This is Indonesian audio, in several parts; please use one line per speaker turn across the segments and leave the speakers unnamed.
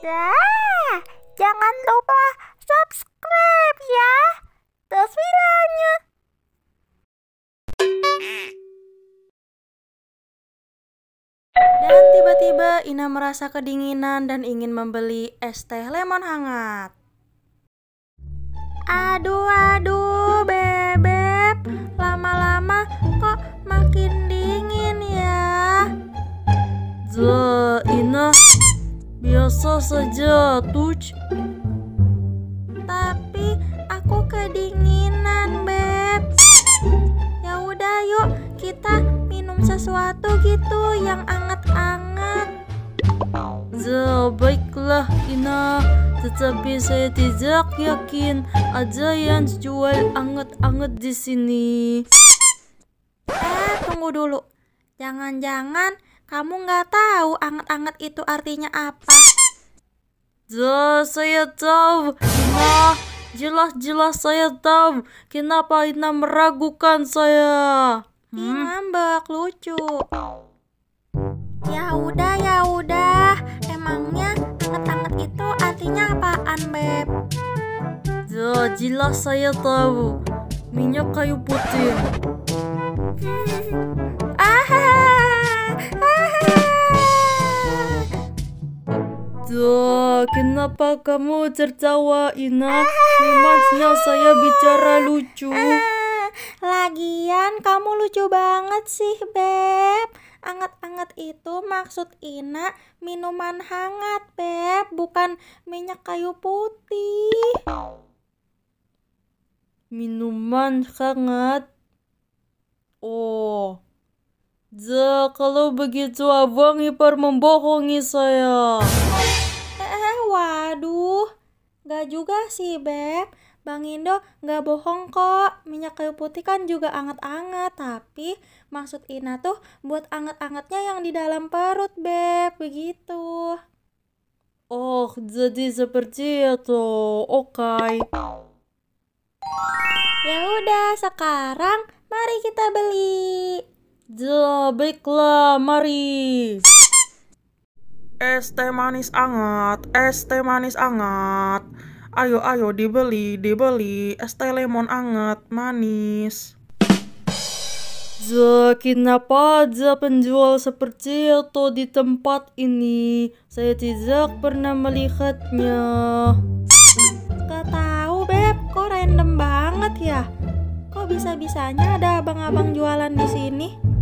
Dah, jangan lupa subscribe ya. Videonya.
Dan tiba-tiba Ina merasa kedinginan dan ingin membeli es teh lemon hangat. Aduh, aduh, bebek. Lama-lama kok makin
biasa saja, Tuj.
Tapi aku kedinginan, Beb. Ya udah yuk, kita minum sesuatu gitu yang anget-anget.
Za, baiklah, Ina. Tetapi saya tidak yakin ada yang jual anget-anget di sini.
Eh, tunggu dulu. Jangan-jangan kamu nggak tahu anget-anget itu artinya apa?
Za, saya tahu, Ina. Jelas-jelas saya tahu. Kenapa Ina meragukan saya?
Ih,
Hmm?
ngambek lucu. Ya udah, ya udah. Emangnya anget-anget itu artinya apaan, Beb?
Za, jelas saya tahu. Minyak kayu putih.
Ah,
Duh, kenapa kamu tertawa, Ina? Memangnya saya bicara lucu.
Lagian kamu lucu banget sih, Beb. Anget-anget itu maksud Ina minuman hangat, Beb, bukan minyak kayu putih.
Minuman hangat. Oh. Za, kalau begitu abang Ipar membohongi saya.
Eh, waduh. Gak juga sih, Beb. Bang Indo gak bohong kok. Minyak kayu putih kan juga anget-anget. Tapi maksud Ina tuh buat anget-angetnya yang di dalam perut, Beb. Begitu.
Oh, jadi seperti itu. Oke.
Ya udah, sekarang mari kita beli.
Za, baiklah, mari.
Es teh manis anget, es teh manis anget. Ayo, ayo dibeli, dibeli. Es teh lemon anget, manis.
Za, kenapa ada penjual seperti itu di tempat ini? Saya tidak pernah melihatnya.
Gak tahu, Beb. Kok random banget ya? Kok bisa-bisanya ada abang-abang jualan di sini?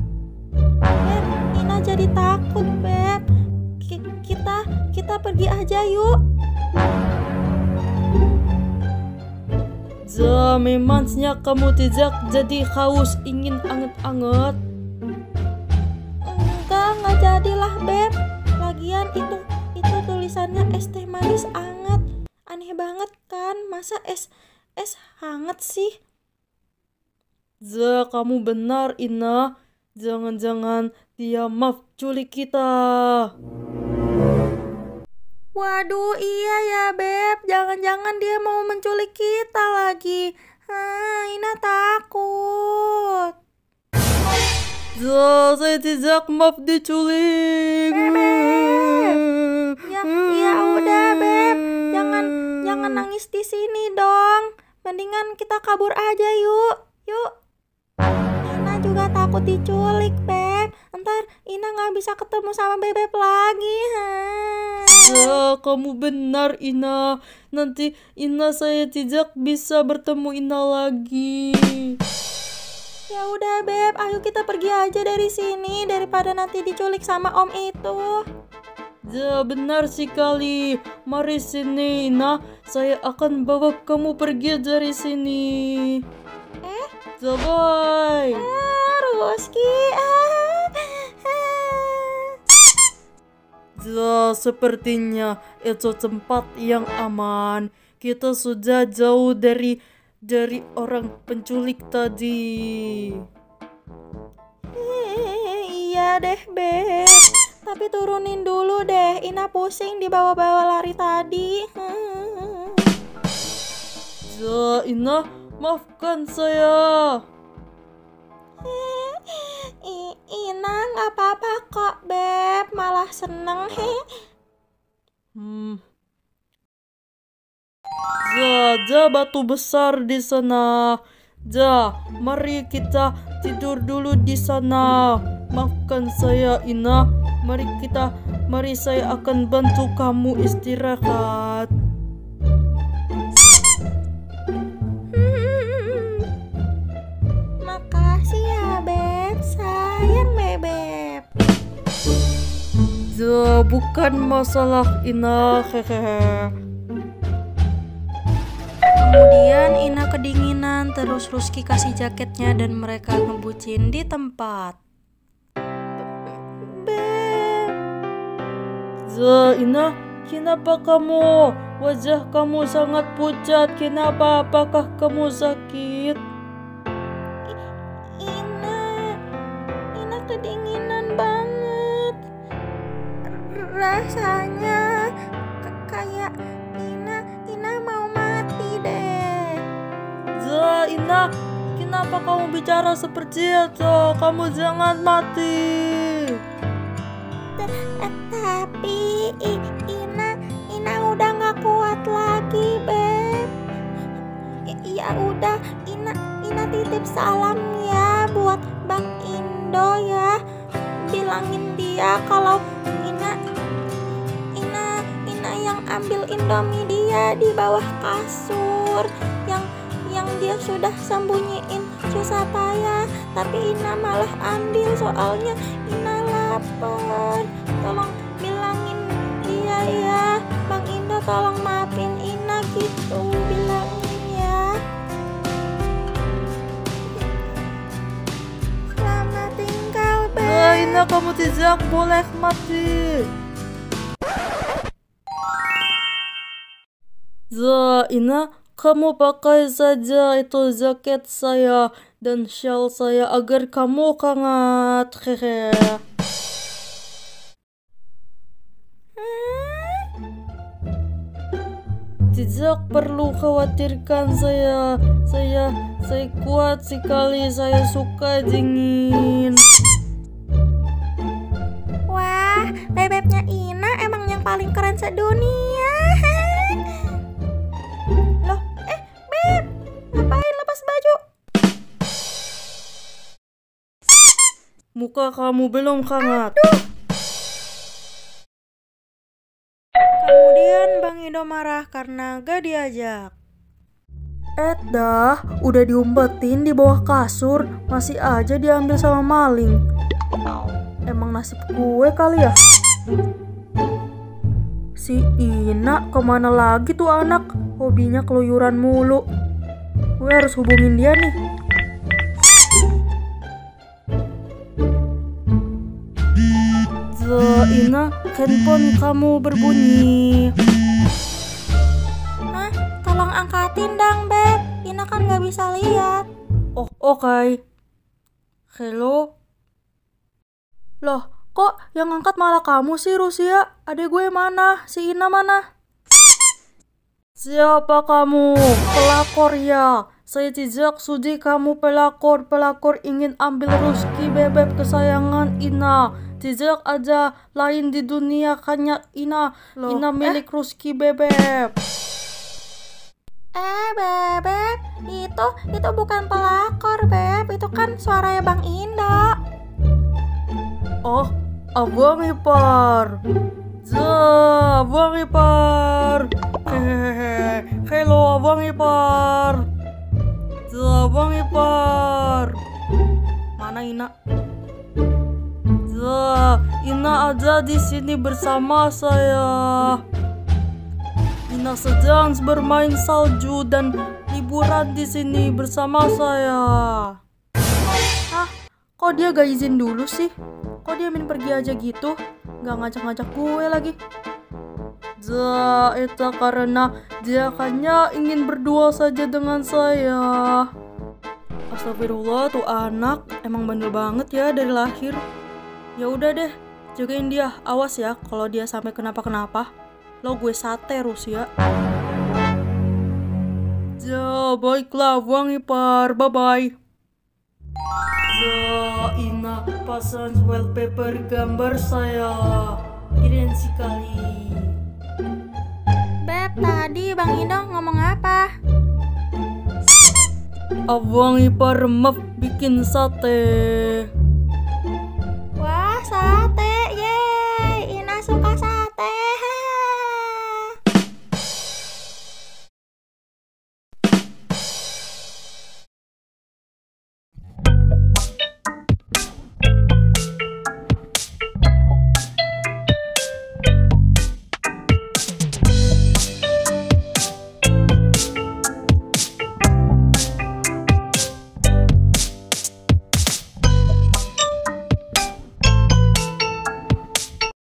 Beb, Ina jadi takut, Beb. Ki- kita kita pergi aja yuk.
Za, memangnya kamu tidak jadi haus ingin anget-anget?
Enggak, enggak jadilah, Beb. Lagian itu itu tulisannya es teh manis anget. Aneh banget kan? Masa es es hangat sih?
Za, kamu benar, Ina. Jangan-jangan dia maaf culik kita.
Waduh, iya ya, Beb. Jangan-jangan dia mau menculik kita lagi. Hah, Ina takut.
Za, saya tidak maaf diculik.
Ya, ya udah, Beb. Jangan jangan nangis di sini dong. Mendingan kita kabur aja yuk. Yuk. Juga takut diculik, Beb. Ntar Ina nggak bisa ketemu sama Bebek lagi. Hah.
Za, kamu benar, Ina. Nanti Ina saya tidak bisa bertemu Ina lagi.
Ya udah, Beb. Ayo kita pergi aja dari sini daripada nanti diculik sama Om itu.
Ya, benar sekali. Mari sini, Ina. Saya akan bawa kamu pergi dari sini.
Eh,
Ya, bye.
ah, Ruski. Ah.
Ya, sepertinya itu tempat yang aman. Kita sudah jauh dari dari orang penculik tadi.
Iya deh, Beb. Tapi turunin dulu deh. Ina pusing dibawa-bawa lari tadi.
Ya, Ina, maafkan saya.
Ina nggak apa-apa kok, Beb. Malah seneng.
Hmm, Ja, ja batu besar di sana. Ja, mari kita tidur dulu di sana. Maafkan saya Ina. Mari kita, mari saya akan bantu kamu istirahat. Bukan masalah Ina. Hehehe.
Kemudian Ina kedinginan, terus Ruski kasih jaketnya dan mereka ngebucin di tempat. Beb,
Ja, Ina, kenapa kamu? Wajah kamu sangat pucat. Kenapa? Apakah kamu sakit?
Rasanya k- kayak Ina, Ina mau mati deh.
Ja, Ina, kenapa kamu bicara seperti itu? Kamu jangan mati.
Eh, tapi Ina, Ina udah nggak kuat lagi, Beb. Ya udah, Ina, Ina titip salam ya buat Bang Indo ya. Bilangin dia kalau ambil Indomie dia di bawah kasur, yang yang dia sudah sembunyiin susah payah, tapi Ina malah ambil soalnya Ina lapar. Tolong bilangin dia ya, Bang Indo tolong maafin Ina gitu, bilangin ya. Selamat tinggal, Beb.
Ja, Ina, kamu tidak boleh mati. Ja, Ina, kamu pakai saja itu jaket saya dan shawl saya agar kamu hangat. Hehe. Tidak perlu khawatirkan saya. Saya saya kuat sekali. Saya suka dingin.
Wah, bebeknya Ina emang yang paling keren sedunia.
Muka kamu belum hangat.
Kemudian Bang Indo marah karena gak diajak.
Eh dah, udah diumpetin di bawah kasur, masih aja diambil sama maling. Emang nasib gue kali ya? Si Ina ke mana lagi tuh anak? Hobinya keluyuran mulu. Gue harus hubungin dia nih. Ina, handphone kamu berbunyi.
Hah? Tolong angkatin dong, Beb. Ina kan gak bisa lihat.
Oh, oke. Hello? Loh, kok yang angkat malah kamu sih, Rusia? Adek gue mana? Si Ina mana? Siapa kamu? Pelakor ya? Saya tidak sudi kamu pelakor. Pelakor ingin ambil Ruski bebek kesayangan Ina. Tidak ada lain di dunia hanya Ina.
Loh,
Ina milik Ruski bebek.
Eh, Bebek, itu itu bukan pelakor, Beb. Itu kan suaranya Bang Indo.
Oh, abang ipar. Za, abang ipar. Hehehe. Hello, abang ipar. Za, abang ipar. Mana Ina? Ina ada di sini bersama saya. Ina sedang bermain salju dan liburan di sini bersama saya. Hah? Kok dia gak izin dulu sih? Kok dia main pergi aja gitu? Gak ngajak-ngajak gue lagi. Ja, itu karena dia hanya ingin berdua saja dengan saya. Astagfirullah, tuh anak emang bandel banget ya dari lahir. Ya udah deh, jagain dia. Awas ya kalau dia sampai kenapa-kenapa. Lo gue sate Rusia. Ja, baiklah, Wang Ipar. Bye-bye. Ya, Ina pasang wallpaper gambar saya. Keren sekali.
Beb, tadi Bang Indo ngomong apa?
Abang ipar remep bikin sate.